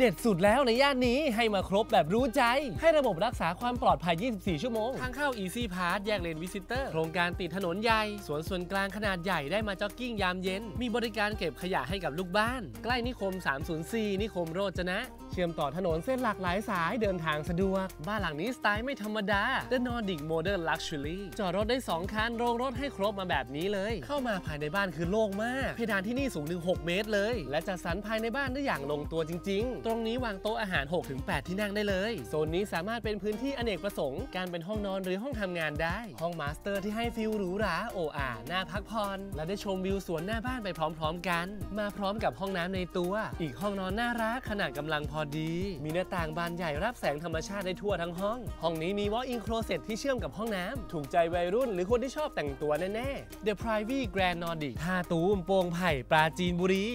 เด็ดสุดแล้วในย่านนี้ให้มาครบแบบรู้ใจ ให้ระบบรักษาความปลอดภัย 24 ชั่วโมง ทางเข้า Easy Pass แยกเลนวิสิเตอร์โครงการติดถนนใหญ่ สวนส่วนกลางขนาดใหญ่ได้มาจ็อกกิ้งยามเย็น มีบริการเก็บขยะให้กับลูกบ้าน ใกล้นิคม 304 นิคมโรจนะ เชื่อมต่อถนนเส้นหลากหลายสายเดินทางสะดวก บ้านหลังนี้สไตล์ไม่ธรรมดา The Nordic Modern Luxury จอดรถได้ 2 คัน โรงรถให้ครบมาแบบนี้เลย เข้ามาภายในบ้านคือโล่งมาก เพดานที่นี่สูงถึง6เมตรเลย และจัดสรรภายในบ้านได้อย่างลงตัวจริง ๆตรงนี้วางโต๊ะอาหาร 6-8 ที่นั่งได้เลย โซนนี้สามารถเป็นพื้นที่อเนกประสงค์การเป็นห้องนอนหรือห้องทำงานได้ ห้อง master ที่ให้ feel หรูหราโอ่อ่าน่าพักผ่อนและได้ชมวิวสวนหน้าบ้านไปพร้อมๆกัน มาพร้อมกับห้องน้ำในตัว อีกห้องนอนน่ารักขนาดกำลังพอดี มีหน้าต่างบานใหญ่รับแสงธรรมชาติได้ทั่วทั้งห้อง ห้องนี้มี walk-in closet ที่เชื่อมกับห้องน้ำถูกใจวัยรุ่นหรือคนที่ชอบแต่งตัวแน่ๆ The Privy Grand Nordic ท่าตูมโป่งไผ่ปราจีนบุรี